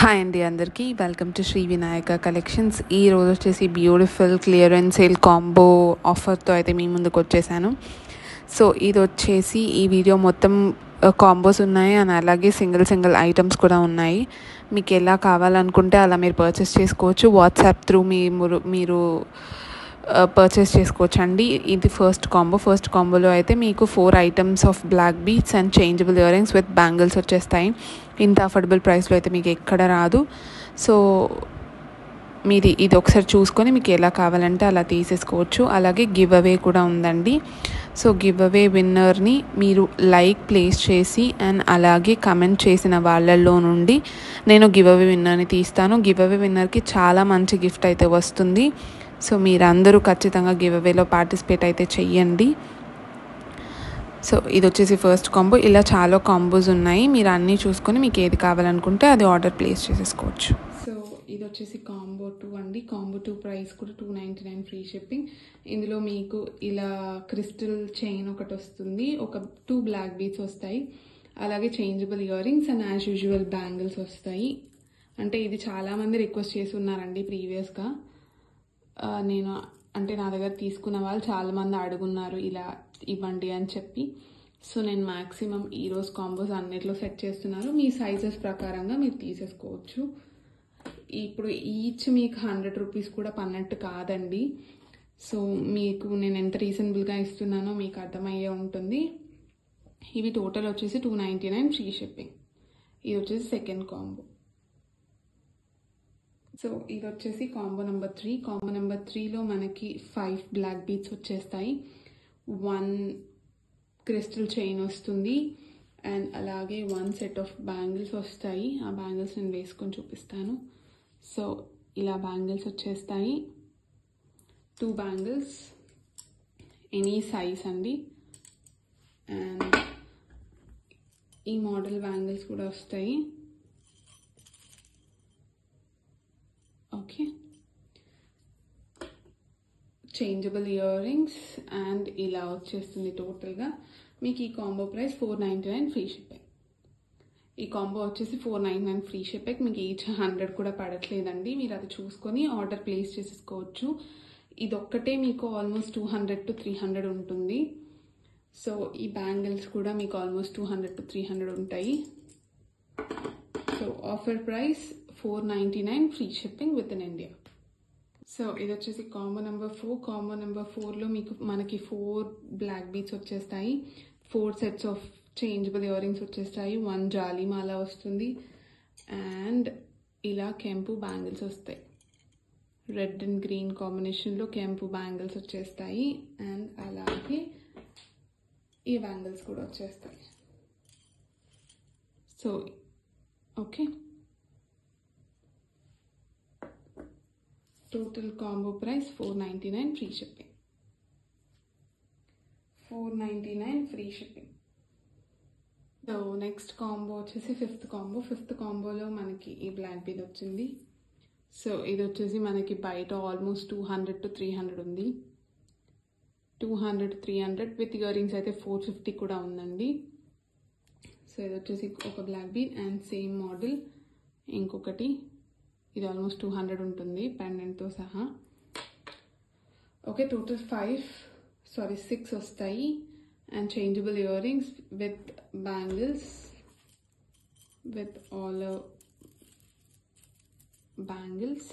Hi అండి అందరికీ. Welcome to Shri Vinayaka collections ఈ రోజు వచ్చేసి బ్యూటిఫుల్ క్లియరెన్స్ సేల్ కాంబో ఆఫర్తో అయితే మీ ముందుకు వచ్చేసాను. సో ఇది వచ్చేసి ఈ వీడియో మొత్తం కాంబోస్ ఉన్నాయి అండ్ అలాగే సింగిల్ సింగిల్ ఐటమ్స్ కూడా ఉన్నాయి. మీకు ఎలా కావాలనుకుంటే అలా మీరు పర్చేస్ చేసుకోవచ్చు. వాట్సాప్ త్రూ మీ మీరు పర్చేస్ చేసుకోవచ్చు అండి. ఇది ఫస్ట్ కాంబో ఫస్ట్ కాంబోలో అయితే మీకు four items of black beads and changeable earrings with bangles వచ్చేస్తాయి. ఇంత అఫోర్డబుల్ ప్రైస్లో అయితే మీకు ఎక్కడ రాదు. సో మీది ఇది ఒకసారి చూసుకొని మీకు ఎలా కావాలంటే అలా తీసేసుకోవచ్చు. అలాగే గివ్ అవే కూడా ఉందండి. సో గివ్ అవే విన్నర్ని మీరు లైక్ ప్లేస్ చేసి అండ్ అలాగే కమెంట్ చేసిన వాళ్ళల్లో నుండి నేను గివ్ అవే విన్నర్ని తీస్తాను. గివ్ అవే విన్నర్కి చాలా మంచి గిఫ్ట్ అయితే వస్తుంది. సో మీరందరూ ఖచ్చితంగా గివ్ అవేలో పార్టిసిపేట్ అయితే చెయ్యండి. సో ఇది వచ్చేసి ఫస్ట్ కాంబో. ఇలా చాలా కాంబోస్ ఉన్నాయి. మీరు అన్నీ చూసుకొని మీకు ఏది కావాలనుకుంటే అది ఆర్డర్ ప్లేస్ చేసేసుకోవచ్చు. సో ఇది వచ్చేసి కాంబో టూ అండి. కాంబో టూ ప్రైస్ కూడా two ninety nine free shipping. ఇందులో మీకు ఇలా క్రిస్టల్ చైన్ ఒకటి వస్తుంది. ఒక టూ బ్లాక్ బీట్స్ వస్తాయి. అలాగే changeable earrings and as usual bangles వస్తాయి. అంటే ఇది చాలామంది రిక్వెస్ట్ చేసి ఉన్నారండి ప్రీవియస్గా. నేను అంటే నా దగ్గర తీసుకున్న వాళ్ళు చాలామంది అడుగున్నారు ఇలా ఇవ్వండి అని చెప్పి. సో నేను మ్యాక్సిమం ఈరోజు కాంబోస్ అన్నిట్లో సెట్ చేస్తున్నాను. మీ సైజెస్ ప్రకారంగా మీరు తీసేసుకోవచ్చు. ఇప్పుడు ఈచ్ మీకు హండ్రెడ్ రూపీస్ కూడా పన్నట్టు కాదండి. సో మీకు నేను ఎంత రీజనబుల్గా ఇస్తున్నానో మీకు అర్థమయ్యే ఉంటుంది. ఇవి టోటల్ వచ్చేసి two ninety nine free shipping. ఇది వచ్చేసి సెకండ్ కాంబో. సో ఇది వచ్చేసి combo number three. Combo number త్రీలో మనకి ఫైవ్ బ్లాక్ బీట్స్ వచ్చేస్తాయి. వన్ క్రిస్టల్ చైన్ వస్తుంది. అండ్ అలాగే వన్ సెట్ ఆఫ్ బ్యాంగిల్స్ వస్తాయి. ఆ బ్యాంగిల్స్ నేను వేసుకొని చూపిస్తాను. సో ఇలా బ్యాంగిల్స్ వచ్చేస్తాయి. టూ బ్యాంగిల్స్ ఎనీ సైజ్ అండి. అండ్ ఈ మోడల్ బ్యాంగిల్స్ కూడా వస్తాయి. Okay changeable earrings and ఇలా వచ్చేస్తుంది టోటల్గా. మీకు ఈ combo price four ninety nine free shipping ఈ కాంబో వచ్చేసి four ninety nine free shipping మీకు ఈచ్ హండ్రెడ్ కూడా పడట్లేదండి. మీరు అది చూసుకొని ఆర్డర్ ప్లేస్ చేసేసుకోవచ్చు. ఇది ఒక్కటే మీకు almost two hundred to three hundred ఉంటుంది. సో ఈ బ్యాంగిల్స్ కూడా మీకు almost two hundred to three hundred ఉంటాయి. So offer price four ninety nine free shipping with in India so ఇది వచ్చేసి combo number four. Combo number ఫోర్లో మీకు మనకి ఫోర్ బ్లాక్ బీట్స్ వచ్చేస్తాయి. Four sets of changeable earrings వచ్చేస్తాయి. One జాలిమాల వస్తుంది. అండ్ ఇలా కెంపు బ్యాంగిల్స్ వస్తాయి. రెడ్ అండ్ గ్రీన్ కాంబినేషన్లో కెంపు బ్యాంగిల్స్ వచ్చేస్తాయి. అండ్ అలాగే ఈ బ్యాంగిల్స్ కూడా వచ్చేస్తాయి. So okay. Total combo price four ninety nine free shipping four ninety nine free shipping so next combo వచ్చేసి ఫిఫ్త్ కాంబో ఫిఫ్త్ కాంబోలో మనకి ఈ బ్లాక్ బీడ్ వచ్చింది. సో ఇది వచ్చేసి మనకి బయట almost two hundred to three hundred ఉంది. Two hundred three hundred with earrings అయితే ఫోర్ ఫిఫ్టీ కూడా ఉందండి. సో ఇది వచ్చేసి ఒక black bead and same model ఇంకొకటి ఇది ఆల్మోస్ట్ టూ హండ్రెడ్ ఉంటుంది పెండెంట్తో సహా. Okay total five sorry six వస్తాయి. And changeable earrings with bangles with all bangles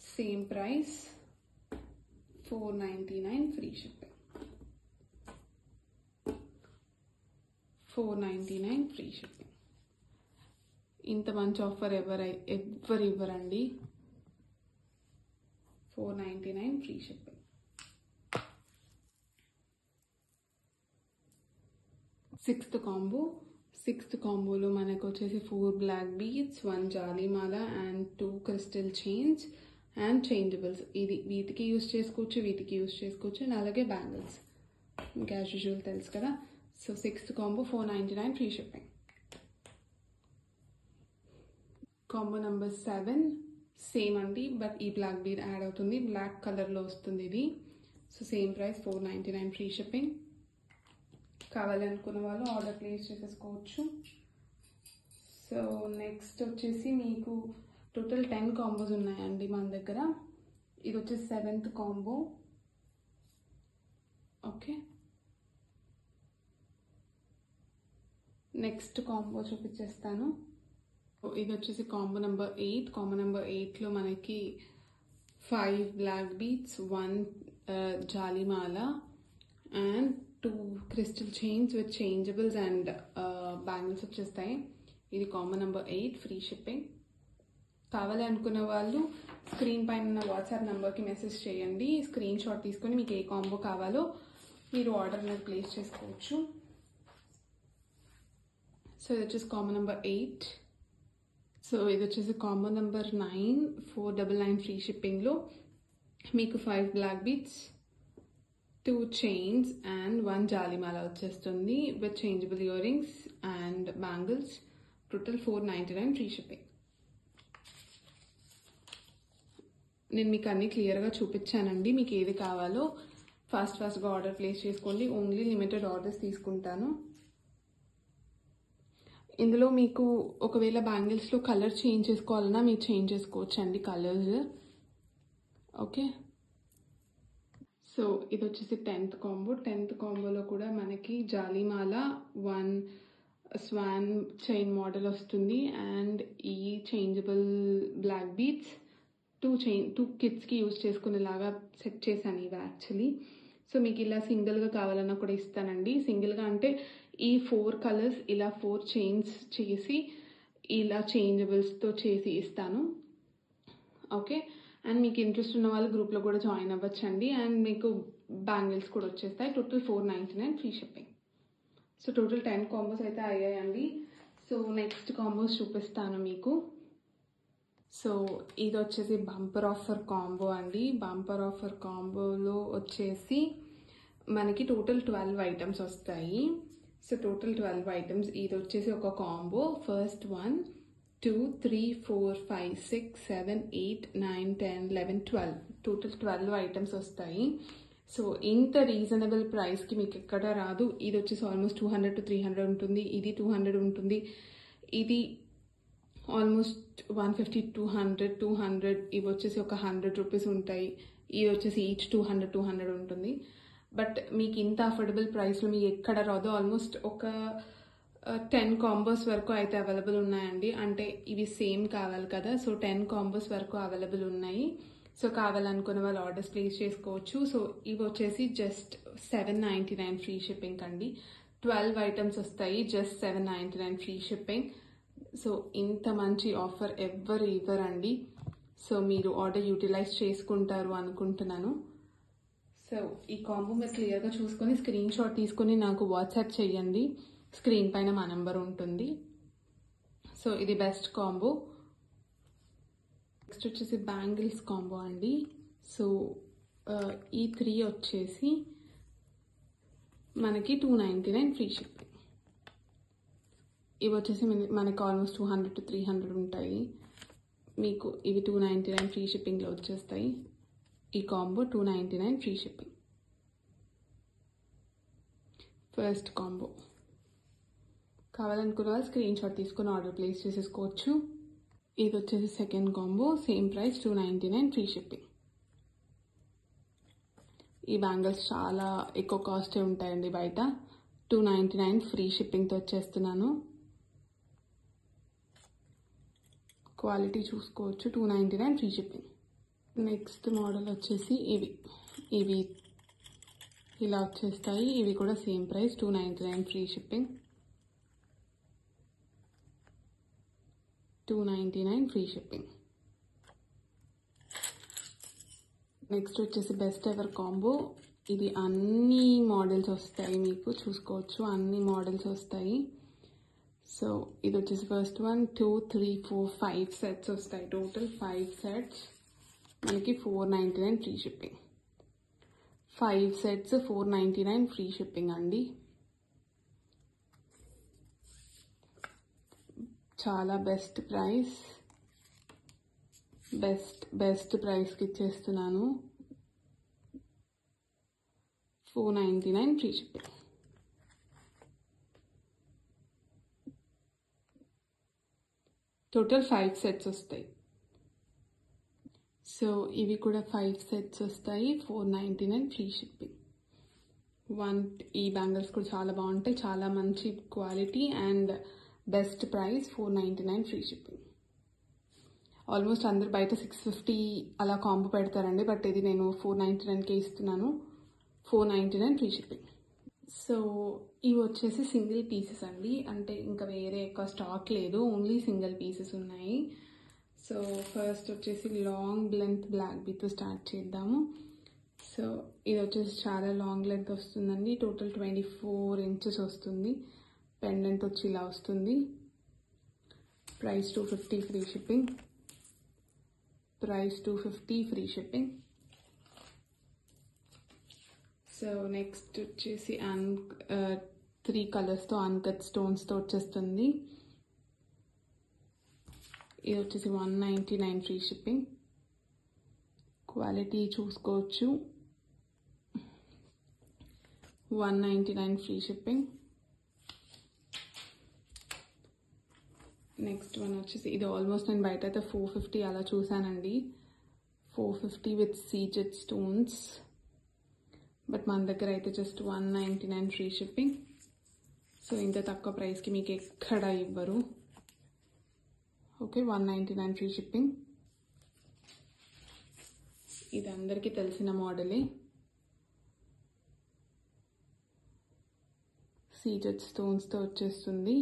same price four ninety nine free shipping four ninety nine free shipping. ఇంత మంచి offer ఎవరై ఎవరు ఇవ్వరండి four ninety nine free shipping. Sixth combo. Sixth కాంబోలో మనకు వచ్చేసి four black beads one జాలీమాల and two crystal chains and changeables. ఇది వీటికి use చేసుకోవచ్చు వీటికి యూస్ చేసుకోవచ్చు అండ్ అలాగే బ్యాంగిల్స్. ఇంకా యాజ్ యూజువల్ తెలుసు కదా. So sixth combo four ninety nine free shipping combo number seven same అండి బట్ ఈ బ్లాక్ బీడ్ యాడ్ అవుతుంది. బ్లాక్ కలర్లో వస్తుంది ఇది. So same price four ninety nine free shipping కావాలనుకున్న వాళ్ళు ఆర్డర్ ప్లేస్ చేసేసుకోవచ్చు. సో నెక్స్ట్ వచ్చేసి మీకు టోటల్ టెన్ కాంబోస్ ఉన్నాయండి మన దగ్గర. ఇది వచ్చేసి seventh combo okay next combo చూపించేస్తాను ఇది వచ్చేసి combo number eight. Combo number ఎయిట్లో మనకి five black beads one జాలిమాల and two crystal chains with changeables and bangles వచ్చేస్తాయి. ఇది combo number eight free shipping. కావాలి అనుకున్న వాళ్ళు స్క్రీన్ పైన ఉన్న వాట్సాప్ నెంబర్కి మెసేజ్ చేయండి. స్క్రీన్ షాట్ తీసుకొని మీకు ఏ కాంబో కావాలో మీరు ఆర్డర్ అనేది ప్లేస్ చేసుకోవచ్చు. సో ఇది వచ్చేసి కాంబో నెంబర్ ఎయిట్ సో ఇది వచ్చేసి combo number nine four double nine free షిప్పింగ్లో మీకు five black beads two chains and one జాలిమాల వచ్చేస్తుంది with changeable earrings and bangles total four ninety nine free shipping నేను మీకు అన్ని క్లియర్గా చూపించానండి. మీకు ఏది కావాలో ఫాస్ట్ ఫాస్ట్గా ఆర్డర్ ప్లేస్ చేసుకోండి. ఓన్లీ లిమిటెడ్ ఆర్డర్స్ తీసుకుంటాను. ఇందులో మీకు ఒకవేళ బ్యాంగిల్స్లో కలర్ చేంజ్ చేసుకోవాలన్నా మీరు చేంజ్ చేసుకోవచ్చు అండి కలర్స్. ఓకే? సో ఇది వచ్చేసి టెన్త్ కాంబో. టెన్త్ కాంబోలో కూడా మనకి జాలిమాల వన్ స్వాన్ చైన్ మోడల్ వస్తుంది అండ్ ఈ changeable black beads two chain two కిడ్స్కి యూజ్ చేసుకునేలాగా సెట్ చేశాను ఇవి యాక్చువల్లీ. సో మీకు ఇలా సింగిల్గా కావాలన్నా కూడా ఇస్తానండి. సింగిల్గా అంటే ఈ ఫోర్ కలర్స్ ఇలా ఫోర్ చైన్స్ చేసి ఇలా చేంజబుల్స్తో చేసి ఇస్తాను. ఓకే? అండ్ మీకు ఇంట్రెస్ట్ ఉన్న వాళ్ళు గ్రూప్లో కూడా జాయిన్ అవ్వచ్చండి. అండ్ మీకు బ్యాంగిల్స్ కూడా వచ్చేస్తాయి. Total four ninety nine free shipping. So total ten combos అయితే అయ్యాయండి. సో నెక్స్ట్ కాంబోస్ చూపిస్తాను మీకు. సో ఇది వచ్చేసి బంపర్ ఆఫర్ కాంబో అండి. బంపర్ ఆఫర్ కాంబోలో వచ్చేసి మనకి టోటల్ ట్వెల్వ్ ఐటమ్స్ వస్తాయి. సో టోటల్ ట్వెల్వ్ ఐటమ్స్ ఇది వచ్చేసి ఒక combo. First one two three four five six seven eight nine ten eleven twelve. Total twelve items వస్తాయి. సో ఇంత రీజనబుల్ ప్రైస్కి మీకు ఎక్కడ రాదు. ఇది వచ్చేసి almost two hundred to three hundred ఉంటుంది. ఇది టూ హండ్రెడ్ ఉంటుంది. ఇది almost one fifty two hundred two hundred ఇవి వచ్చేసి ఒక హండ్రెడ్ రూపీస్ ఉంటాయి. ఇవి వచ్చేసి each two hundred two hundred ఉంటుంది. బట్ మీకు ఇంత అఫోర్డబుల్ ప్రైస్లో మీకు ఎక్కడ రాదో ఆల్మోస్ట్ ఒక టెన్ కాంబోస్ వరకు అయితే అవైలబుల్ ఉన్నాయండి. అంటే ఇవి సేమ్ కావాలి కదా. సో టెన్ కాంబోస్ వరకు అవైలబుల్ ఉన్నాయి. సో కావాలనుకున్న వాళ్ళు ఆర్డర్స్ ప్లేస్ చేసుకోవచ్చు. సో ఇవి వచ్చేసి just seven ninety nine free shipping అండి ట్వెల్వ్ ఐటమ్స్ వస్తాయి just seven ninety nine free shipping so ఇంత మంచి ఆఫర్ ఎవ్వరు ఇవ్వరండి. సో మీరు ఆర్డర్ యూటిలైజ్ చేసుకుంటారు అనుకుంటున్నాను. సో ఈ కాంబో మీరు క్లియర్గా చూసుకొని స్క్రీన్ షాట్ తీసుకొని నాకు వాట్సాప్ చేయండి. స్క్రీన్ పైన మా నెంబర్ ఉంటుంది. సో ఇది బెస్ట్ కాంబో నెక్స్ట్ వచ్చేసి బ్యాంగిల్స్ కాంబో అండి. సో ఈ త్రీ వచ్చేసి మనకి two ninety nine free shipping ఇవి వచ్చేసి మన- మనకి almost two hundred to three hundred ఉంటాయి. మీకు ఇవి టూ నైంటీ నైన్ ఫ్రీ షిప్పింగ్లో వచ్చేస్తాయి. ఈ combo two ninety nine free shipping first combo కావాలనుకున్న వాళ్ళు స్క్రీన్ షాట్ తీసుకుని ఆర్డర్ ప్లేస్ చేసేసుకోవచ్చు. ఇది వచ్చేసి second combo same price two ninety nine free shipping ఈ బ్యాంగిల్స్ చాలా ఎక్కువ కాస్టే ఉంటాయండి బయట. టూ నైంటీ నైన్ ఫ్రీ షిప్పింగ్తో వచ్చేస్తున్నాను. క్వాలిటీ చూసుకోవచ్చు. Two ninety nine free shipping. Next model వచ్చేసి ఇవి. ఇవి ఇలా వచ్చేస్తాయి. ఇవి కూడా same price two ninety nine free shipping. Two ninety nine free shipping. Next వచ్చేసి బెస్ట్ ఎవర్ కాంబో. ఇది అన్ని మోడల్స్ వస్తాయి మీకు. చూసుకోవచ్చు. అన్ని మోడల్స్ వస్తాయి. సో ఇది వచ్చేసి first one two three four five sets వస్తాయి టోటల్ ఫైవ్ సెట్స్ మనకి four ninety nine free shipping five sets four ninety nine free shipping అండి చాలా బెస్ట్ ప్రైస్ బెస్ట్ బెస్ట్ ప్రైస్కి ఇచ్చేస్తున్నాను. Four ninety nine free shipping total five sets వస్తాయి. So ఇవి కూడా five sets వస్తాయి. Four ninety nine free shipping one ఈ bangles కూడా చాలా బాగుంటాయి. చాలా మంచి quality and best price four ninety nine free shipping almost అందరు బయట సిక్స్ ఫిఫ్టీ అలా కాంబో పెడతారండి. బట్ ఇది నేను ఫోర్ నైంటీ నైన్కే ఇస్తున్నాను. Four ninety nine free shipping so ఇవి వచ్చేసి సింగిల్ పీసెస్ అండి. అంటే ఇంకా వేరే ఎక్కువ స్టాక్ లేదు. ఓన్లీ సింగిల్ పీసెస్ ఉన్నాయి. సో ఫస్ట్ వచ్చేసి లాంగ్ లెంత్ బ్లాక్ బీతో స్టార్ట్ చేద్దాము సో ఇది వచ్చేసి చాలా లాంగ్ లెంత్ వస్తుందండి. టోటల్ ట్వంటీ ఫోర్ ఇంచెస్ వస్తుంది. పెండెంట్ వచ్చి ఇలా వస్తుంది. Price two fifty free shipping. Price two fifty free shipping. So next వచ్చేసి అన్ త్రీ కలర్స్తో అన్కట్ స్టోన్స్తో వచ్చేస్తుంది. ఇది వచ్చేసి one ninety nine free shipping quality చూసుకోవచ్చు. One ninety nine free shipping next one వచ్చేసి ఇది ఆల్మోస్ట్ నేను బయట అయితే ఫోర్ ఫిఫ్టీ అలా చూసానండి. Four fifty with CZ stones but మన దగ్గర అయితే just one ninety nine free shipping so ఇంత తక్కువ ప్రైస్కి మీకు ఎక్కడ ఇవ్వరు. Okay one ninety nine free shipping ఇది అందరికీ తెలిసిన మోడలే. సీజెడ్ స్టోన్స్తో వచ్చేస్తుంది.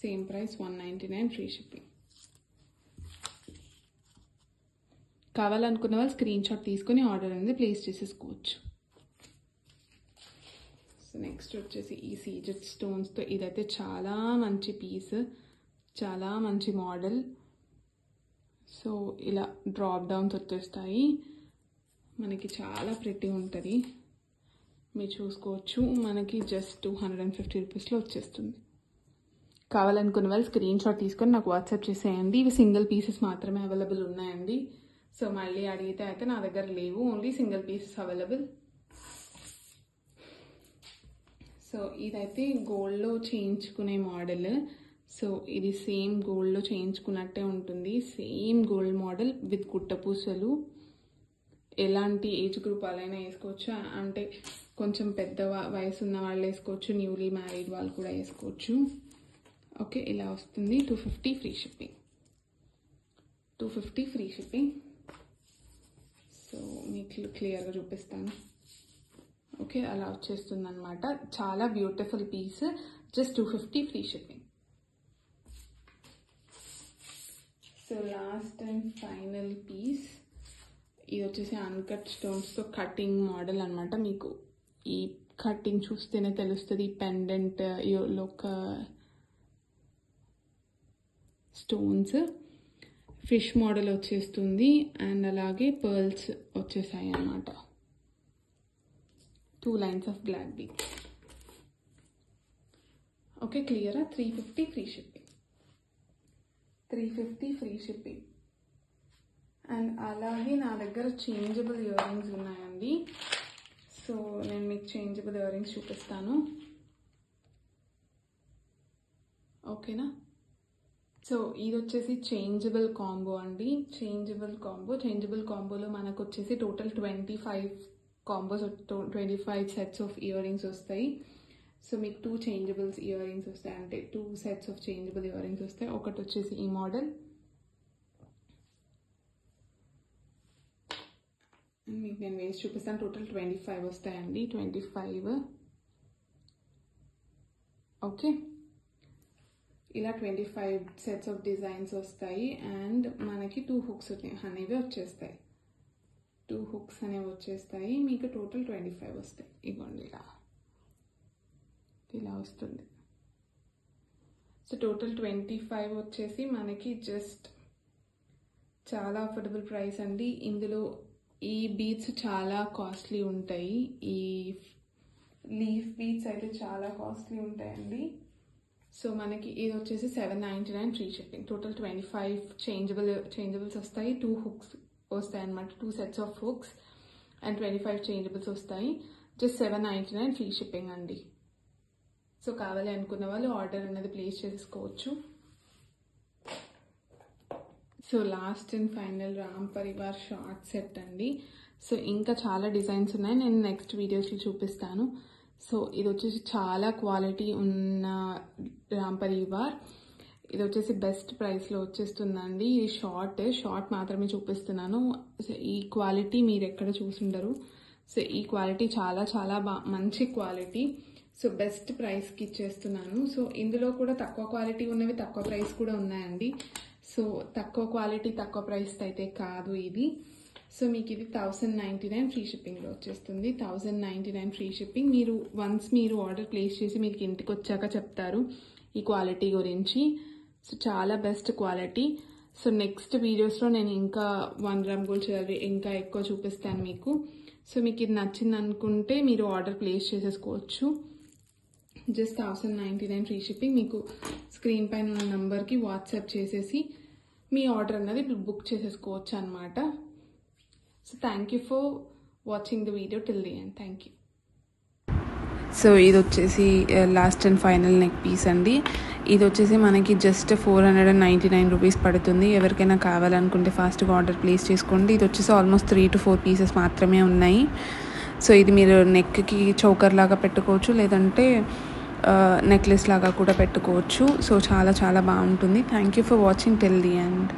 Same price one ninety nine free shipping కావాలనుకున్న వాళ్ళు స్క్రీన్ షాట్ తీసుకొని ఆర్డర్ అనేది ప్లేస్ చేసేసుకోవచ్చు. నెక్స్ట్ వచ్చేసి ఈ సీజెడ్ స్టోన్స్తో ఇదైతే చాలా మంచి పీస్ చాలా మంచి మోడల్ సో ఇలా డ్రాప్ డౌన్స్ వచ్చేస్తాయి. మనకి చాలా ప్రెట్టి ఉంటుంది. మీరు చూసుకోవచ్చు మనకి just two hundred and fifty రూపీస్లో వచ్చేస్తుంది. కావాలనుకున్న వాళ్ళు స్క్రీన్ షాట్ తీసుకొని నాకు వాట్సాప్ చేసేయండి. ఇవి సింగిల్ పీసెస్ మాత్రమే అవైలబుల్ ఉన్నాయండి. సో మళ్ళీ అడిగితే అయితే నా దగ్గర లేవు. Only single pieces available so ఇదైతే గోల్డ్లో చేయించుకునే మోడల్. సో ఇది సేమ్ గోల్డ్లో చేయించుకున్నట్టే ఉంటుంది. సేమ్ గోల్డ్ మోడల్ విత్ గుట్టపూసలు ఎలాంటి ఏజ్ గ్రూప్ వాళ్ళైనా వేసుకోవచ్చు. అంటే కొంచెం పెద్ద వయసు ఉన్న వాళ్ళు వేసుకోవచ్చు. న్యూలీ మ్యారీడ్ వాళ్ళు కూడా వేసుకోవచ్చు. ఓకే ఇలా వస్తుంది. Two fifty free shipping. Two fifty free shipping. So మీకు క్లియర్గా చూపిస్తాను. ఓకే అలా వచ్చేస్తుంది అనమాట చాలా beautiful piece just two fifty free shipping so last and final piece ఇది వచ్చేసి అన్కట్ స్టోన్స్తో కటింగ్ మోడల్ అనమాట మీకు ఈ కటింగ్ చూస్తేనే తెలుస్తుంది పెండెంట్ ఒక స్టోన్స్ ఫిష్ మోడల్ వచ్చేస్తుంది అండ్ అలాగే పర్ల్స్ వచ్చేసాయి అన్నమాట two lines of black bead okay క్లియరా three fifty free shipping three fifty free shipping and అలాగే నా దగ్గర చేంజబుల్ ఇయర్ రింగ్స్ ఉన్నాయండి సో నేను మీకు చేంజబుల్ ఇయర్ రింగ్స్ చూపిస్తాను ఓకేనా సో ఇది వచ్చేసి చేంజబుల్ కాంబో అండి. చేంజబుల్ కాంబో చేంజబుల్ కాంబోలో మనకు వచ్చేసి total twenty five combos twenty five sets of earrings వస్తాయి. సో మీకు టూ చేంజబుల్స్ ఇయర్ రింగ్స్ వస్తాయి. అంటే two sets of changeable earrings వస్తాయి. ఒకటి వచ్చేసి ఈ మోడల్ మీకు నేను వేసి చూపిస్తాను. టోటల్ ట్వంటీ ఫైవ్ వస్తాయండి. ట్వంటీ ఫైవ్ ఓకే ఇలా twenty five sets of designs వస్తాయి. అండ్ మనకి టూ హుక్స్ అనేవి వచ్చేస్తాయి. టూ హుక్స్ అనేవి వచ్చేస్తాయి. మీకు టోటల్ ట్వంటీ ఫైవ్ వస్తాయి. ఇవ్వండి ఇలా. ఇలా వస్తుంది. సో టోటల్ ట్వంటీ ఫైవ్ వచ్చేసి మనకి జస్ట్ చాలా అఫోర్డబుల్ ప్రైస్ అండి. ఇందులో ఈ బీట్స్ చాలా కాస్ట్లీ ఉంటాయి. ఈ లీఫ్ బీట్స్ అయితే చాలా కాస్ట్లీ ఉంటాయండి. సో మనకి ఇది వచ్చేసి seven ninety nine free shipping. Total twenty five changeable changeables వస్తాయి. Two hooks. వస్తాయి అనమాట two sets of hooks and twenty five changeables వస్తాయి. Just seven ninety nine free shipping అండి. సో కావాలి అనుకున్న వాళ్ళు ఆర్డర్ అనేది ప్లేస్ చేసుకోవచ్చు. So last and final Ram Parivar short set అండి. సో ఇంకా చాలా డిజైన్స్ ఉన్నాయి. నేను నెక్స్ట్ వీడియోస్లో చూపిస్తాను. సో ఇది వచ్చేసి చాలా క్వాలిటీ ఉన్న రామ్ పరివార్. ఇది వచ్చేసి బెస్ట్ ప్రైస్లో వచ్చేస్తుందండి. ఇది షార్ట్ షార్ట్ మాత్రమే చూపిస్తున్నాను. ఈ క్వాలిటీ మీరు ఎక్కడ చూసుండరు. సో ఈ క్వాలిటీ చాలా చాలా బా మంచి క్వాలిటీ. సో బెస్ట్ ప్రైస్కి ఇచ్చేస్తున్నాను. సో ఇందులో కూడా తక్కువ క్వాలిటీ ఉన్నవి తక్కువ ప్రైస్ కూడా ఉన్నాయండి. సో తక్కువ క్వాలిటీ తక్కువ ప్రైస్ అయితే కాదు ఇది. సో మీకు ఇది థౌసండ్ నైంటీ నైన్ ఫ్రీ షిప్పింగ్లో వచ్చేస్తుంది. Thousand ninety nine free shipping. మీరు వన్స్ మీరు ఆర్డర్ ప్లేస్ చేసి మీకు ఇంటికి వచ్చాక చెప్తారు ఈ క్వాలిటీ గురించి. సో చాలా బెస్ట్ క్వాలిటీ. సో నెక్స్ట్ వీడియోస్లో నేను ఇంకా వన్ గ్రామ్ గోల్డ్ జ్యువెలరీ ఇంకా ఎక్కువ చూపిస్తాను మీకు. సో మీకు ఇది నచ్చింది అనుకుంటే మీరు ఆర్డర్ ప్లేస్ చేసేసుకోవచ్చు. Just thousand ninety nine free shipping. మీకు స్క్రీన్ పైన ఉన్న నెంబర్కి వాట్సాప్ చేసేసి మీ ఆర్డర్ అన్నది బుక్ చేసేసుకోవచ్చు అనమాట so thank you for watching the video till the end thank you. So ఇది వచ్చేసి last and final neck piece అండి. ఇది వచ్చేసి మనకి just four hundred and ninety nine rupees పడుతుంది. ఎవరికైనా కావాలనుకుంటే ఫాస్ట్గా ఆర్డర్ ప్లేస్ చేసుకోండి. ఇది వచ్చేసి almost three to four pieces మాత్రమే ఉన్నాయి. సో ఇది మీరు నెక్కి చౌకర్ లాగా పెట్టుకోవచ్చు. లేదంటే నెక్లెస్ లాగా కూడా పెట్టుకోవచ్చు. సో చాలా చాలా బాగుంటుంది. Thank you for watching till the end